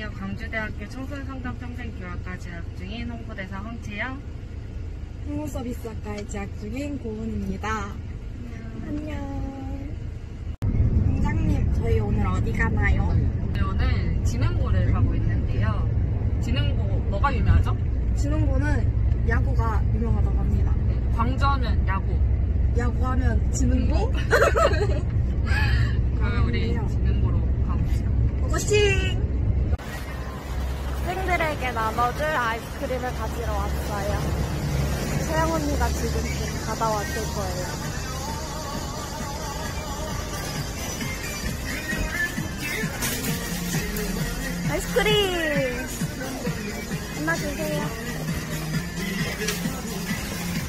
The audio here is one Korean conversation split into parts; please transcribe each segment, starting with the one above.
안녕하세요. 광주대학교 청소년상담평생교육과 재학 중인 홍보대사 황채영. 행무서비스학과에 재학 중인 고은입니다. 안녕. 원장님, 저희 오늘 어디 가나요? 네, 오늘 진흥고를 가고 있는데요. 진흥고 뭐가 유명하죠? 진흥고는 야구가 유명하다고 합니다. 네, 광주하면 야구. 야구하면 진흥고? 그러면 우리. 진흥고로 가봅시다. 고고싱! 학생들에게 나눠줄 아이스크림을 가지러 왔어요. 채영 언니가 지금쯤 받아왔을 거예요. 아이스크림! 하나 주세요.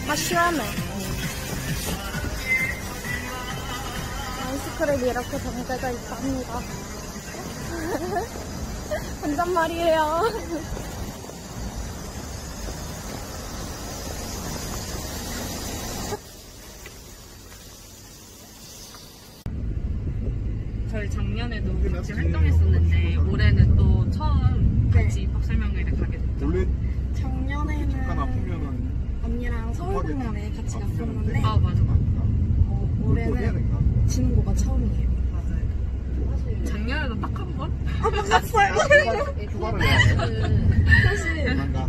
아, 시원해. 아이스크림이 이렇게 정제져 있답니다. 혼잣말이에요. 저희 작년에도 같이 활동했었는데 올해는 또 처음 네. 같이 입학 설명회를 가게 됐죠. 원래 작년에는 언니랑 서울공연에 같이 갔었는데 아 맞아 맞아. 어, 올해는 된다. 진흥고가 처음이에요. 작년에도 딱 한 번? 한번 갔어요. 휴가를 해야 사실 간다.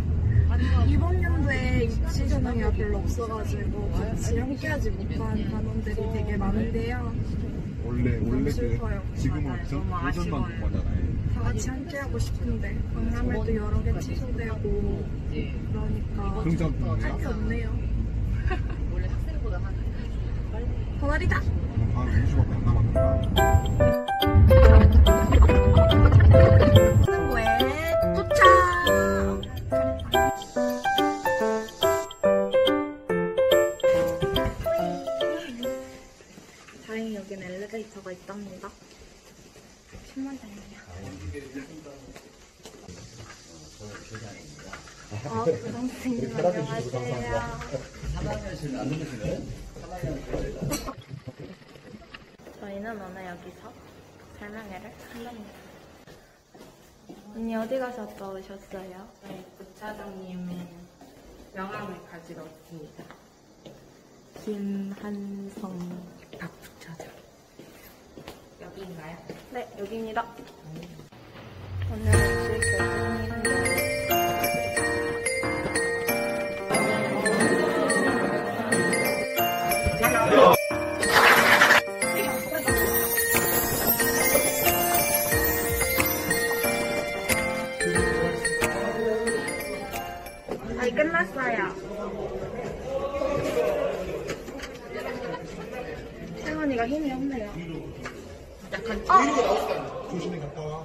이번 연도에 입시 전형이 별로 없어가지고 같이 함께하지 못한 단원들이 되게 많은데요. 원래 원래 슬퍼요. 그 지금은 맞아요. 전 너무 도전만 아쉬워요. 동거잖아요. 다 같이 함께하고 싶은데 박람회도 여러 개 취소되고 그러니까 긍정 할게 없네요. 원래 학생보다 한 버날이다. 한 2주밖에 안 남았는데. 있답니다. 정말 다행이야. 아, 그 선생님 안녕하세요. 저희는 오늘 여기서 설명회를 한답니다. 언니 어디 가셨다 오셨어요? 네, 부차장님의 명함을 가지러 왔습니다. 김한성. 박. 여기인가요? 네, 여기입니다. 오늘 실 교수님인데 거의 끝났어요. 세원이가 힘이 없네요. 약간 조심히 갔다 와.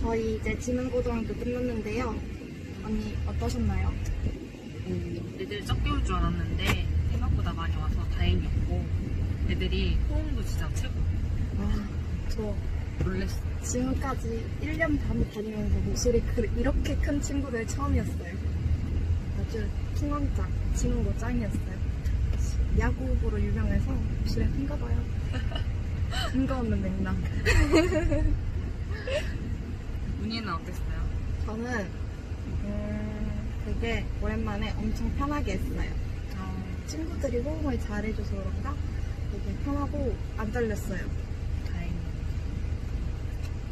저희 이제 지능고등학교 끝났는데요. 언니 어떠셨나요? 음, 애들 적게 올 줄 알았는데 생각보다 많이 와서 다행이었고 애들이 호응도 진짜 최고. 아, 저 놀랬어. 지금까지 1년 반 다니면서 목소리 그, 이렇게 큰 친구들 처음이었어요. 아주 킹왕짱, 지능고 짱이었어요. 야구부로 유명해서 목소리 큰가 봐요. 근거 없는 맥락. 문희는 어땠어요? 저는 음, 되게 오랜만에 엄청 편하게 했어요. 어, 친구들이 호응을 잘해줘서 그런가 되게 편하고 안 떨렸어요.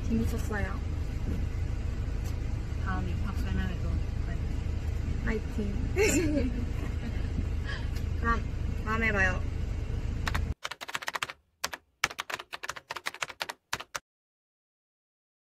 재밌었어요. 다음 입학 설명회도 많이 파이팅. 그럼 다음에 봐요.